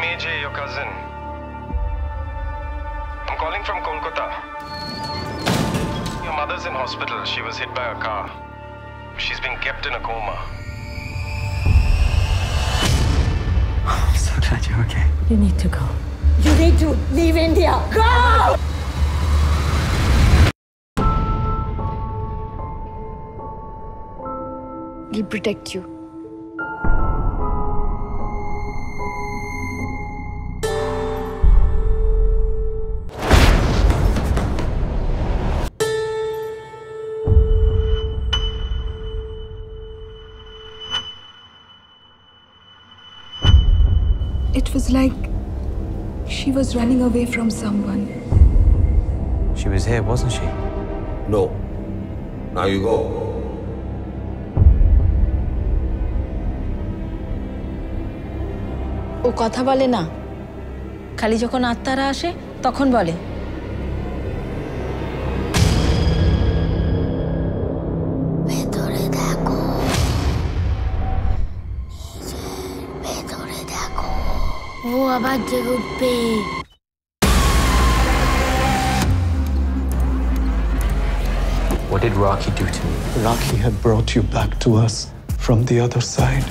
I'm AJ, your cousin. I'm calling from Kolkata. Your mother's in hospital. She was hit by a car. She's been kept in a coma. I'm so glad you're okay. You need to go. You need to leave India. Go! He'll protect you. It was like she was running away from someone. She was here, wasn't she? No. Now you go. ও কথা বলে না খালি যখন আত্মারা আসে তখন বলে What did Rakhee do to me? Rakhee had brought you back to us from the other side.